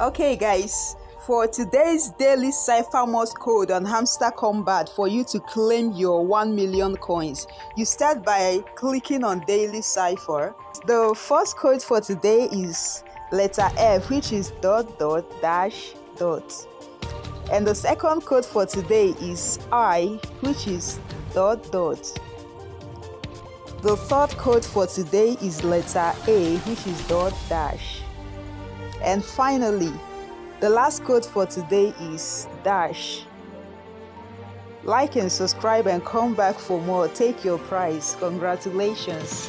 Okay, guys, for today's daily cipher Morse code on Hamster Kombat for you to claim your 1 million coins, you start by clicking on Daily Cipher. The first code for today is letter F, which is dot dot dash dot. And the second code for today is I, which is dot dot. The third code for today is letter A, which is dot dash. And finally, the last code for today is dash. Like and subscribe and come back for more. Take your prize. Congratulations.